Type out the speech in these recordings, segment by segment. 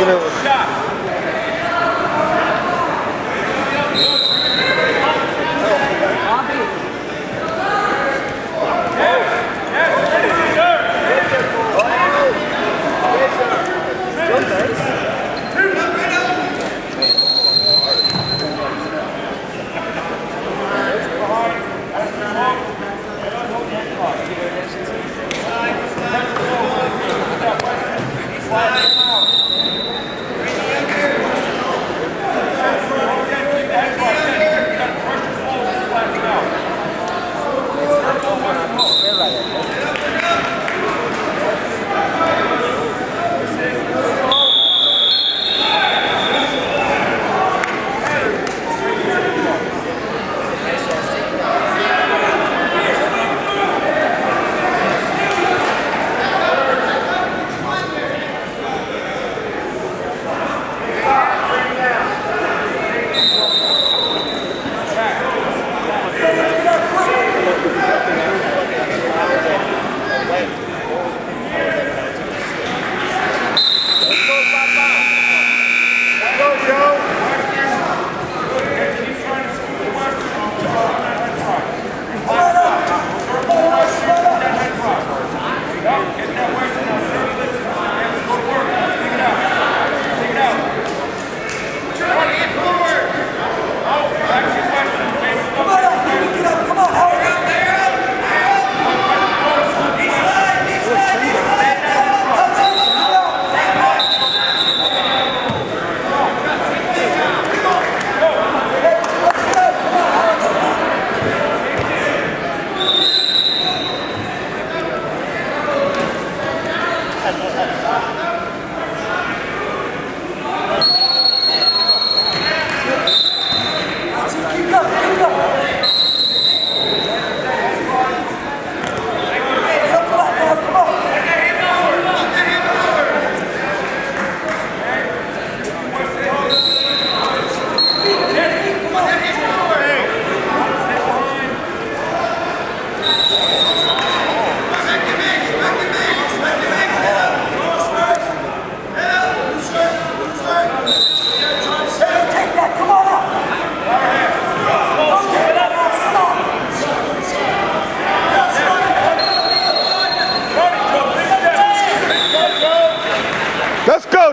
I'll get it.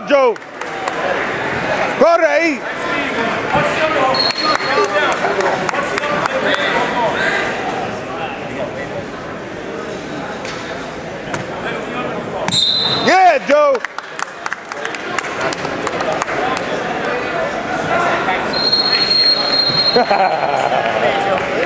Joe. Go to. Yeah, Joe.